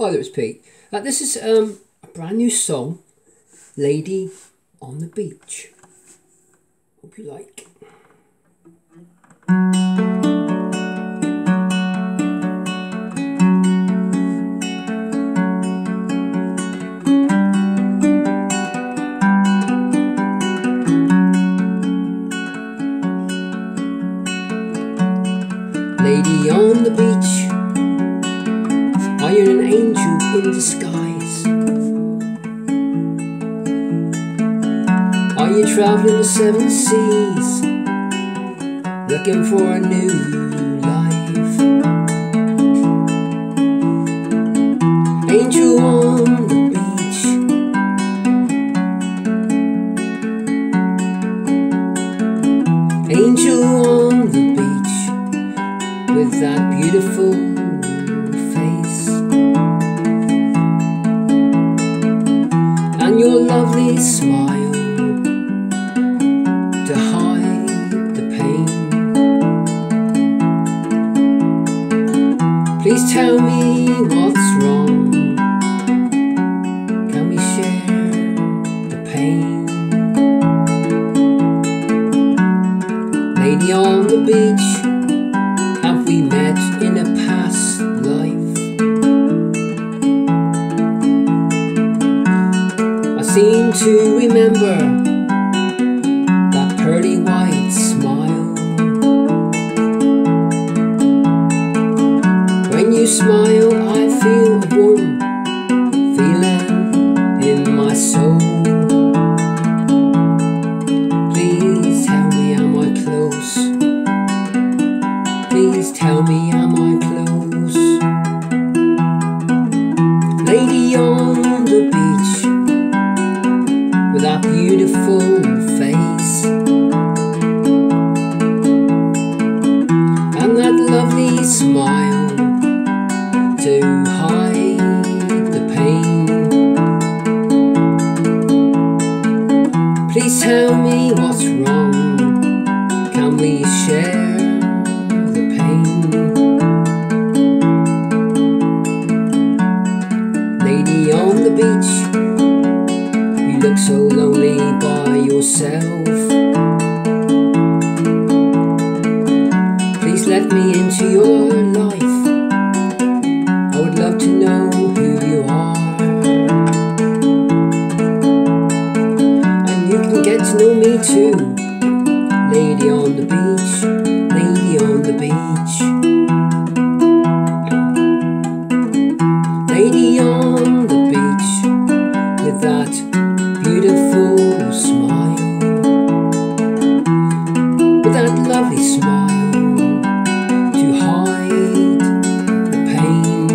Hi there, it's Pete. Uh, this is um, a brand new song, Lady on the Beach. Hope you like. Lady on the beach are you an angel in disguise? Are you traveling the seven seas Looking for a new life? Angel on the beach Angel on the beach With that beautiful smile to hide the pain. Please tell me what's wrong. To remember that pearly white smile. When you smile, I feel with that beautiful face and that lovely smile to hide the pain. Please tell me what's wrong. Look so lonely by yourself. Please let me into your life. I would love to know who you are. And you can get to know me too. Lady on the beach, lady on the beach. Lady on the beach with that beautiful smile. With that lovely smile to hide the pain.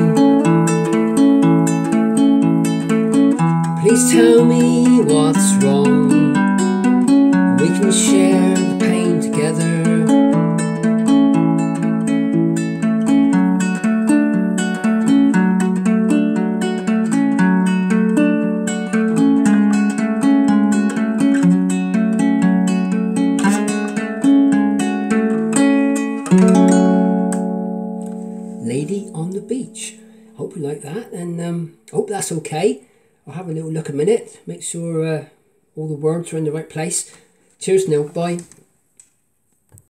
Please tell me what's wrong. We can share Beach. Hope you like that and um, hope that's okay. I'll have a little look a minute, make sure uh, all the words are in the right place. Cheers now, bye.